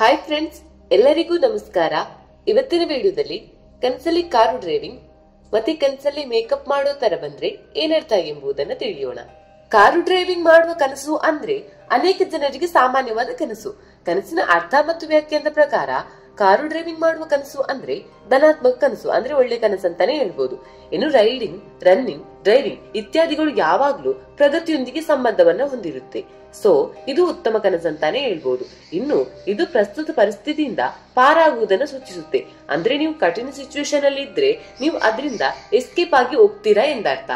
Hi friends ಎಲ್ಲರಿಗೂ ನಮಸ್ಕಾರ. ಇವತ್ತಿನ ವಿಡಿಯೋದಲ್ಲಿ ಕನ್ಸಲ್ಲಿ ಕಾರು ಡ್ರೈವಿಂಗ್ ಮತ್ತೆ ಕನ್ಸಲ್ಲಿ ಮೇಕಪ್ ಮಾಡೋ ತರ ಬಂದ್ರೆ ಏನರ್ಥ ಎಂಬುದನ್ನು ತಿಳಿಯೋಣ. ಕಾರು ಡ್ರೈವಿಂಗ್ ಮಾಡುವ ಕನಸು ಅಂದ್ರೆ ಅನೇಕ ಜನರಿಗೆ ಸಾಮಾನ್ಯವಾದ ಕನಸು. ಕನಸಿನ ಅರ್ಥ ಮತ್ತು ವ್ಯಾಖ್ಯಾನದ ಪ್ರಕಾರ ಕಾರು ಡ್ರೈವಿಂಗ್ ಮಾಡುವ ಕನಸು ಅಂದ್ರೆ ಧನಾತ್ಮಕ ಕನಸು ಅಂದ್ರೆ ಒಳ್ಳೆ ಕನಸು ಅಂತಾನೆ ಹೇಳ್ಬೋದು. ಇನ್ನು ರೈಡಿಂಗ್ ರನ್ನಿಂಗ್ ಡ್ರೈವಿಂಗ್ ಇತ್ಯಾದಿಗಳು ಯಾವಾಗ್ಲೂ ಪ್ರಗತಿಯೊಂದಿಗೆ ಸಂಬಂಧವನ್ನ ಹೊಂದಿರುತ್ತೆ. ಸೊ ಇದು ಉತ್ತಮ ಕನಸಂತಾನೆ ಹೇಳ್ಬೋದು. ಇನ್ನು ಇದು ಪ್ರಸ್ತುತ ಪರಿಸ್ಥಿತಿಯಿಂದ ಪಾರಾಗುವುದನ್ನು ಸೂಚಿಸುತ್ತೆ. ಅಂದ್ರೆ ನೀವು ಕಠಿಣ ಸಿಚುವೇಶನ್ ಅಲ್ಲಿ ಇದ್ರೆ ನೀವು ಅದರಿಂದ ಎಸ್ಕೇಪ್ ಆಗಿ ಹೋಗ್ತೀರಾ ಎಂದರ್ಥ.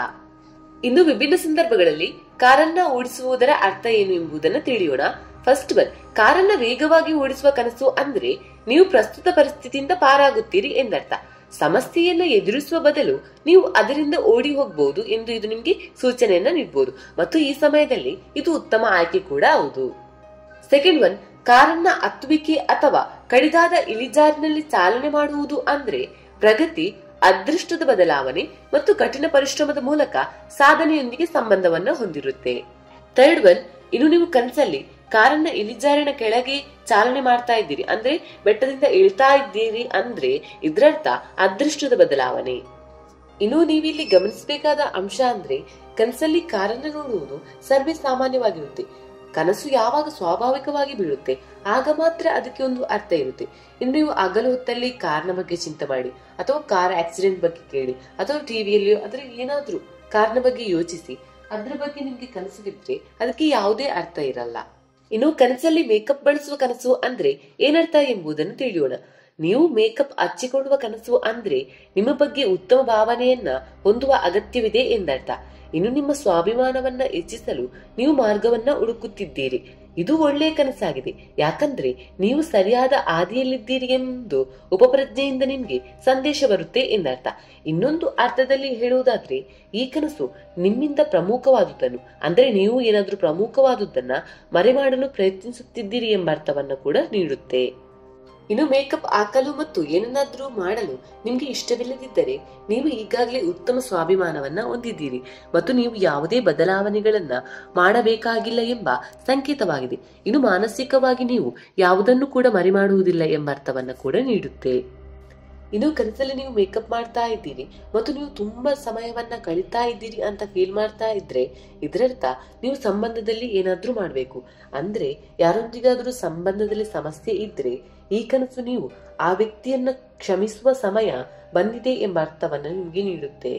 ಇನ್ನು ವಿಭಿನ್ನ ಸಂದರ್ಭಗಳಲ್ಲಿ ಕಾರನ್ನ ಓಡಿಸುವುದರ ಅರ್ಥ ಏನು ಎಂಬುದನ್ನು ತಿಳಿಯೋಣ. ಫಸ್ಟ್ ಒನ್ ಕಾರನ್ನ ವೇಗವಾಗಿ ಓಡಿಸುವ ಕನಸು ಅಂದ್ರೆ ನೀವು ಪ್ರಸ್ತುತ ಪರಿಸ್ಥಿತಿಯಿಂದ ಪಾರಾಗುತ್ತೀರಿ ಎಂದರ್ಥ. ಸಮಸ್ಯೆಯನ್ನ ಎದುರಿಸುವ ಬದಲು ನೀವು ಅದರಿಂದ ಓಡಿ ಹೋಗಬಹುದು ಎಂದು ಇದು ನಿಮಗೆ ಸೂಚನೆಯನ್ನ ನೀಡಬಹುದು ಮತ್ತು ಈ ಸಮಯದಲ್ಲಿ ಇದು ಉತ್ತಮ ಆಯ್ಕೆ ಕೂಡ ಹೌದು. ಸೆಕೆಂಡ್ ಒನ್ ಕಾರನ್ನ ಅತ್ತುವಿಕೆ ಅಥವಾ ಕಡಿದಾದ ಇಳಿಜಾರಿನಲ್ಲಿ ಚಾಲನೆ ಮಾಡುವುದು ಅಂದ್ರೆ ಪ್ರಗತಿ, ಅದೃಷ್ಟದ ಬದಲಾವಣೆ ಮತ್ತು ಕಠಿಣ ಪರಿಶ್ರಮದ ಮೂಲಕ ಸಾಧನೆಯೊಂದಿಗೆ ಸಂಬಂಧವನ್ನ ಹೊಂದಿರುತ್ತೆ. ಥರ್ಡ್ ಒನ್ ಇನ್ನು ನೀವು ಕನಸಲ್ಲಿ ಕಾರನ್ನ ಇಳಿಜಾರಿನ ಕೆಳಗೆ ಚಾಲನೆ ಮಾಡ್ತಾ ಇದ್ದೀರಿ. ಅಂದ್ರೆ ಬೆಟ್ಟದಿಂದ ಇಳ್ತಾ ಇದ್ದೀರಿ ಅಂದ್ರೆ ಇದ್ರರ್ಥ ಅದೃಷ್ಟದ ಬದಲಾವಣೆ. ಇನ್ನು ನೀವಿಲ್ಲಿ ಗಮನಿಸಬೇಕಾದ ಅಂಶ ಅಂದ್ರೆ ಕನಸಲ್ಲಿ ಕಾರನ್ನ ನೋಡುವುದು ಸರ್ವೇ ಸಾಮಾನ್ಯವಾಗಿರುತ್ತೆ. ಕನಸು ಯಾವಾಗ ಸ್ವಾಭಾವಿಕವಾಗಿ ಬೀಳುತ್ತೆ, ಆಗ ಮಾತ್ರ ಅದಕ್ಕೆ ಒಂದು ಅರ್ಥ ಇರುತ್ತೆ. ಇನ್ನು ನೀವು ಅಗಲ ಹೊತ್ತಲ್ಲಿ ಕಾರ್ನ ಬಗ್ಗೆ ಚಿಂತೆ ಮಾಡಿ, ಅಥವಾ ಕಾರ್ ಆಕ್ಸಿಡೆಂಟ್ ಬಗ್ಗೆ ಕೇಳಿ, ಅಥವಾ ಟಿವಿಯಲ್ಲಿಯೋ ಅದ್ರ ಏನಾದ್ರೂ ಕಾರ್ನ ಬಗ್ಗೆ ಯೋಚಿಸಿ, ಅದ್ರ ಬಗ್ಗೆ ನಿಮ್ಗೆ ಕನಸು ಬಿದ್ರೆ ಅದಕ್ಕೆ ಯಾವುದೇ ಅರ್ಥ ಇರಲ್ಲ. ಇನ್ನು ಕನಸಲ್ಲಿ ಮೇಕಪ್ ಬಳಸುವ ಕನಸು ಅಂದ್ರೆ ಏನರ್ಥ ಎಂಬುದನ್ನು ತಿಳಿಯೋಣ. ನೀವು ಮೇಕಪ್ ಹಚ್ಚಿಕೊಳ್ಳುವ ಕನಸು ಅಂದ್ರೆ ನಿಮ್ಮ ಬಗ್ಗೆ ಉತ್ತಮ ಭಾವನೆಯನ್ನ ಹೊಂದುವ ಅಗತ್ಯವಿದೆ ಎಂದರ್ಥ. ಇನ್ನು ನಿಮ್ಮ ಸ್ವಾಭಿಮಾನವನ್ನ ಹೆಚ್ಚಿಸಲು ನೀವು ಮಾರ್ಗವನ್ನ ಹುಡುಕುತ್ತಿದ್ದೀರಿ. ಇದು ಒಳ್ಳೆಯ ಕನಸಾಗಿದೆ. ಯಾಕಂದ್ರೆ ನೀವು ಸರಿಯಾದ ಆದಿಯಲ್ಲಿದ್ದೀರಿ ಎಂದು ಉಪಪ್ರಜ್ಞೆಯಿಂದ ನಿಮ್ಗೆ ಸಂದೇಶ ಬರುತ್ತೆ ಎಂದರ್ಥ. ಇನ್ನೊಂದು ಅರ್ಥದಲ್ಲಿ ಹೇಳುವುದಾದ್ರೆ, ಈ ಕನಸು ನಿಮ್ಮಿಂದ ಪ್ರಮುಖವಾದುದನ್ನು ಅಂದ್ರೆ ನೀವು ಏನಾದ್ರೂ ಪ್ರಮುಖವಾದುದನ್ನ ಮರೆಮಾಡಲು ಪ್ರಯತ್ನಿಸುತ್ತಿದ್ದೀರಿ ಎಂಬ ಅರ್ಥವನ್ನ ಕೂಡ ನೀಡುತ್ತೆ. ಇನ್ನು ಮೇಕಪ್ ಹಾಕಲು ಮತ್ತು ಏನನ್ನಾದ್ರೂ ಮಾಡಲು ನಿಮ್ಗೆ ಇಷ್ಟವಿಲ್ಲದಿದ್ದರೆ ನೀವು ಈಗಾಗಲೇ ಉತ್ತಮ ಸ್ವಾಭಿಮಾನವನ್ನ ಹೊಂದಿದ್ದೀರಿ ಮತ್ತು ನೀವು ಯಾವುದೇ ಬದಲಾವಣೆಗಳನ್ನ ಮಾಡಬೇಕಾಗಿಲ್ಲ ಎಂಬ ಸಂಕೇತವಾಗಿದೆ. ಇನ್ನು ಮಾನಸಿಕವಾಗಿ ನೀವು ಯಾವುದನ್ನು ಕೂಡ ಮರಿಮಾಡುವುದಿಲ್ಲ ಎಂಬ ಅರ್ಥವನ್ನ ಕೂಡ ನೀಡುತ್ತೆ. ಇನ್ನು ಕನಸಲ್ಲಿ ನೀವು ಮೇಕಪ್ ಮಾಡ್ತಾ ಇದ್ದೀರಿ ಮತ್ತು ನೀವು ತುಂಬಾ ಸಮಯವನ್ನ ಕಳೀತಾ ಇದ್ದೀರಿ ಅಂತ ಫೀಲ್ ಮಾಡ್ತಾ ಇದ್ರೆ, ಇದರರ್ಥ ನೀವು ಸಂಬಂಧದಲ್ಲಿ ಏನಾದ್ರೂ ಮಾಡ್ಬೇಕು ಅಂದ್ರೆ ಯಾರೊಂದಿಗಾದ್ರೂ ಸಂಬಂಧದಲ್ಲಿ ಸಮಸ್ಯೆ ಇದ್ರೆ, ಈ ಕನಸು ನೀವು ಆ ವ್ಯಕ್ತಿಯನ್ನ ಕ್ಷಮಿಸುವ ಸಮಯ ಬಂದಿದೆ ಎಂಬ ಅರ್ಥವನ್ನ ನಿಮಗೆ ನೀಡುತ್ತೆ.